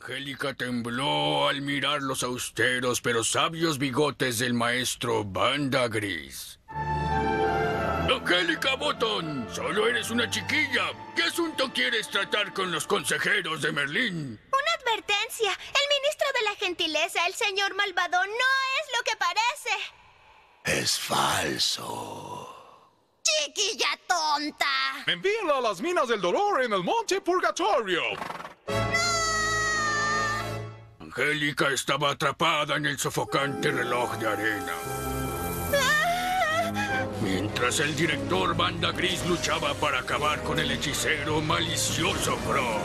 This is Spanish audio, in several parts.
Angélica tembló al mirar los austeros pero sabios bigotes del maestro Banda Gris. Angélica Botón, solo eres una chiquilla. ¿Qué asunto quieres tratar con los consejeros de Merlín? Una advertencia. El ministro de la gentileza, el señor malvado, no es lo que parece. Es falso. Chiquilla tonta. Envíala a las minas del dolor en el monte Purgatorio. Angélica estaba atrapada en el sofocante reloj de arena. Mientras el director Banda Gris luchaba para acabar con el hechicero malicioso Frog.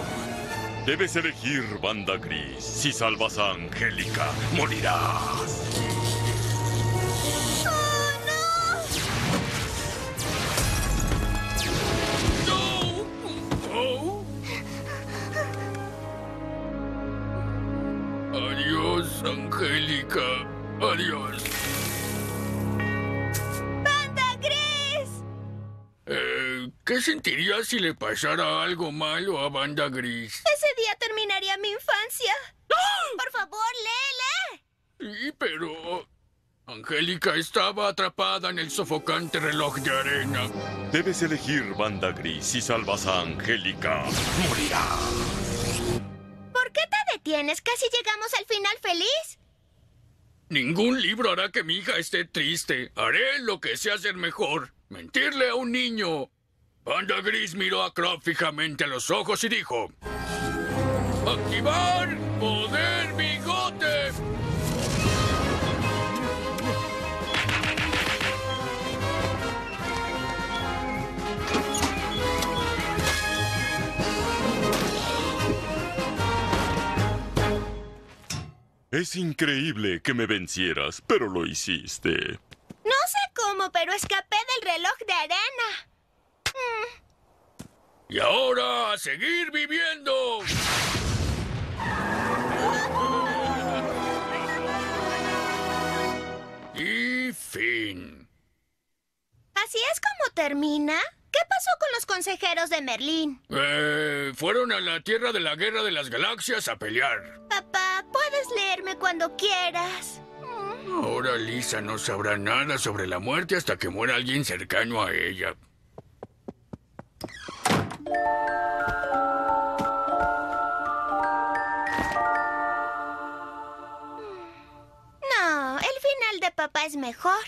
Debes elegir, Banda Gris. Si salvas a Angélica, morirás. Angélica. Adiós. ¡Banda Gris! Eh, ¿Qué sentirías si le pasara algo malo a Banda Gris? Ese día terminaría mi infancia. Por favor, léele. Sí, pero... Angélica estaba atrapada en el sofocante reloj de arena. Debes elegir, Banda Gris. Si salvas a Angélica, morirás. ¿Por qué te detienes? Casi llegamos al final feliz. Ningún libro hará que mi hija esté triste. Haré lo que sé hacer mejor. Mentirle a un niño. Banda Gris miró a Croc fijamente a los ojos y dijo... ¡Activar poder bigote! Es increíble que me vencieras, pero lo hiciste. No sé cómo, pero escapé del reloj de arena. Y ahora a seguir viviendo. Y fin. ¿Así es como termina? ¿Qué pasó con los consejeros de Merlín? Eh, fueron a la Tierra de la Guerra de las Galaxias a pelear. Papá, puedes leerme cuando quieras. Ahora Lisa no sabrá nada sobre la muerte hasta que muera alguien cercano a ella. No, el final de papá es mejor.